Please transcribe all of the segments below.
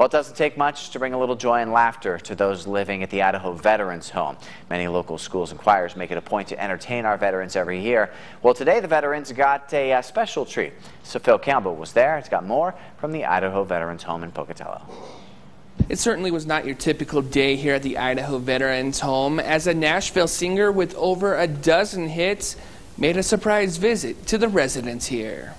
Well, it doesn't take much to bring a little joy and laughter to those living at the Idaho Veterans Home. Many local schools and choirs make it a point to entertain our veterans every year. Well, today the veterans got a, a special treat. So Phil Campbell was there. It's got more from the Idaho Veterans Home in Pocatello. It certainly was not your typical day here at the Idaho Veterans Home as a Nashville singer with over a dozen hits made a surprise visit to the residents here.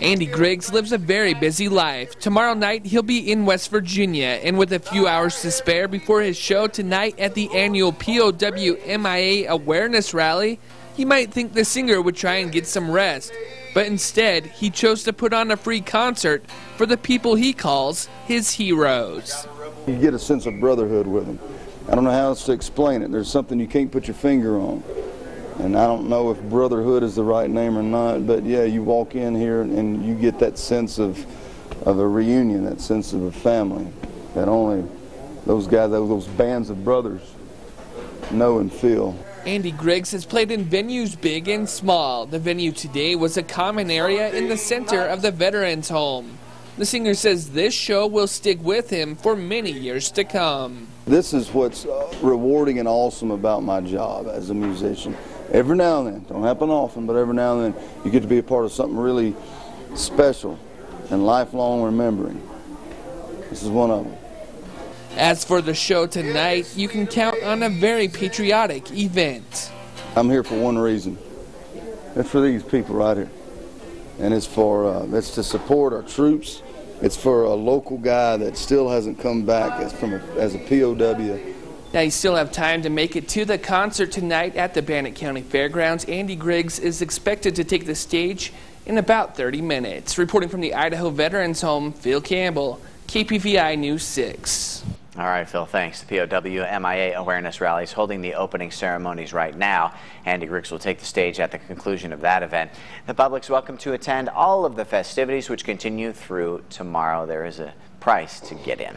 Andy Griggs lives a very busy life. Tomorrow night, he'll be in West Virginia, and with a few hours to spare before his show tonight at the annual POWMIA Awareness Rally, he might think the singer would try and get some rest. But instead, he chose to put on a free concert for the people he calls his heroes. You get a sense of brotherhood with them. I don't know how else to explain it. There's something you can't put your finger on. And I don't know if brotherhood is the right name or not, but yeah, you walk in here and you get that sense of, of a reunion, that sense of a family that only those guys, those bands of brothers know and feel. Andy Griggs has played in venues big and small. The venue today was a common area in the center of the Veterans Home. The singer says this show will stick with him for many years to come. This is what's uh, rewarding and awesome about my job as a musician every now and then, don't happen often, but every now and then you get to be a part of something really special and lifelong remembering. This is one of them. As for the show tonight, you can count on a very patriotic event. I'm here for one reason. It's for these people right here. And it's for uh, it's to support our troops. It's for a local guy that still hasn't come back as from a, as a POW now, you still have time to make it to the concert tonight at the Bannock County Fairgrounds. Andy Griggs is expected to take the stage in about 30 minutes. Reporting from the Idaho Veterans Home, Phil Campbell, KPVI News 6. All right, Phil, thanks. The POW MIA Awareness Rally is holding the opening ceremonies right now. Andy Griggs will take the stage at the conclusion of that event. The public's welcome to attend all of the festivities, which continue through tomorrow. There is a price to get in.